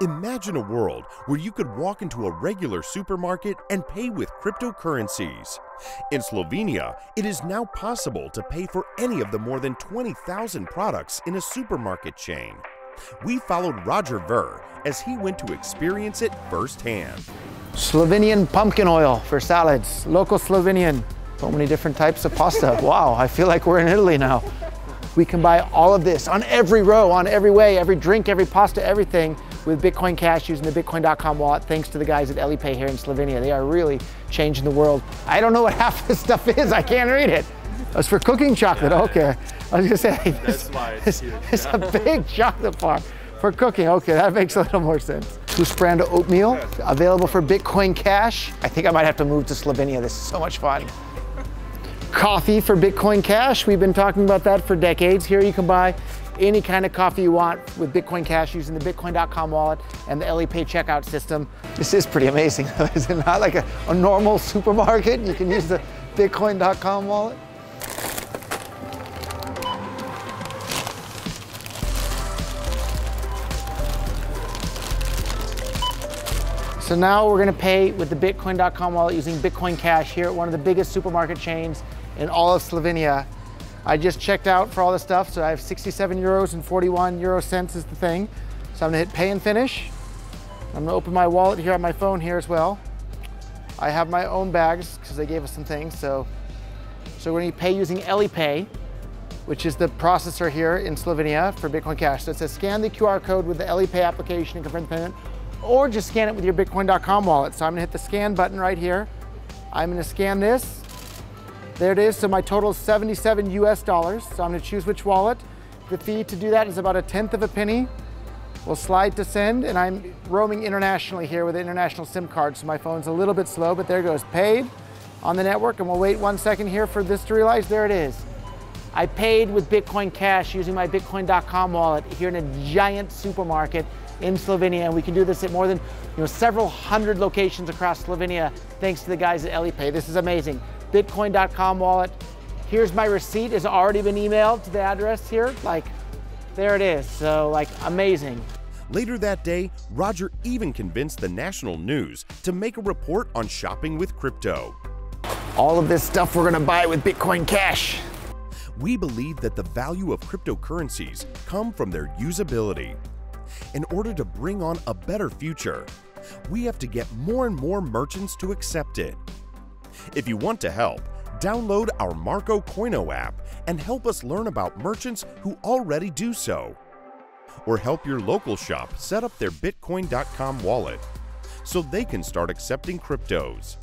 Imagine a world where you could walk into a regular supermarket and pay with cryptocurrencies. In Slovenia, it is now possible to pay for any of the more than 20,000 products in a supermarket chain. We followed Roger Ver as he went to experience it firsthand. Slovenian pumpkin oil for salads, local Slovenian. So many different types of pasta. Wow, I feel like we're in Italy now. We can buy all of this on every row, on every way, every drink, every pasta, everything with Bitcoin Cash using the Bitcoin.com wallet thanks to the guys at Elipay here in Slovenia. They are really changing the world. I don't know what half this stuff is. I can't read it. That's for cooking chocolate. Yeah, okay. I was gonna say, this, this, it's a big chocolate bar for cooking. Okay, that makes a little more sense. Husqvarna oatmeal, available for Bitcoin Cash. I think I might have to move to Slovenia. This is so much fun. Coffee for Bitcoin Cash. We've been talking about that for decades. Here you can buy any kind of coffee you want with Bitcoin Cash using the Bitcoin.com wallet and the Elipay checkout system. This is pretty amazing. is it not like a, a normal supermarket? You can use the Bitcoin.com wallet. So now we're gonna pay with the Bitcoin.com wallet using Bitcoin Cash here at one of the biggest supermarket chains in all of Slovenia. I just checked out for all the stuff, so I have 67 euros and 41 euro cents is the thing. So I'm gonna hit pay and finish. I'm gonna open my wallet here on my phone here as well. I have my own bags because they gave us some things. So, so we're gonna pay using Elipay, which is the processor here in Slovenia for Bitcoin Cash. So it says scan the QR code with the Elipay application and confirm the payment, or just scan it with your Bitcoin.com wallet. So I'm gonna hit the scan button right here. I'm gonna scan this. There it is, so my total is 77 US dollars. So I'm gonna choose which wallet. The fee to do that is about a tenth of a penny. We'll slide to send, and I'm roaming internationally here with an international SIM card, so my phone's a little bit slow, but there goes, paid on the network, and we'll wait one second here for this to realize, there it is. I paid with Bitcoin Cash using my Bitcoin.com wallet here in a giant supermarket in Slovenia, and we can do this at more than you know several hundred locations across Slovenia thanks to the guys at Elipay. This is amazing. Bitcoin.com wallet. Here's my receipt. It's already been emailed to the address here. Like, there it is. So, like, amazing. Later that day, Roger even convinced the national news to make a report on shopping with crypto. All of this stuff we're gonna buy with Bitcoin Cash. We believe that the value of cryptocurrencies come from their usability. In order to bring on a better future, we have to get more and more merchants to accept it. If you want to help, download our Marco Coino app and help us learn about merchants who already do so. Or help your local shop set up their Bitcoin.com wallet so they can start accepting cryptos.